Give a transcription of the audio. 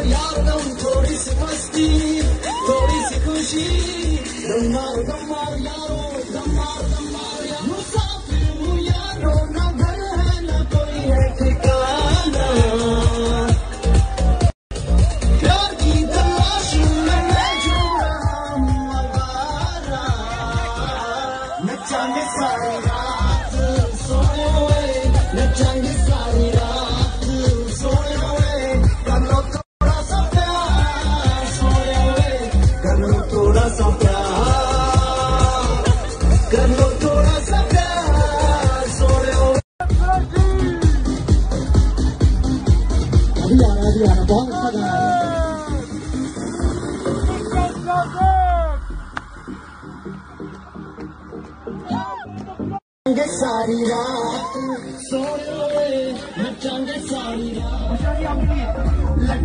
यार दम थोड़ी सी मस्ती थोड़ी सी खुशी दम मार दम मार यारो दम मार दम मार यार मुसाफिर हूँ यारो ना घर है ना कोई है ठिकाना प्यार की तलाश में मैं जो रहा हूँ आवारा नचाने सारी रात सोए हुए अभी आ रहा है अभी आ रहा है बहुत अच्छा गाना है नचाएंगे सारी रात सोए हुए नचाएंगे सारी रात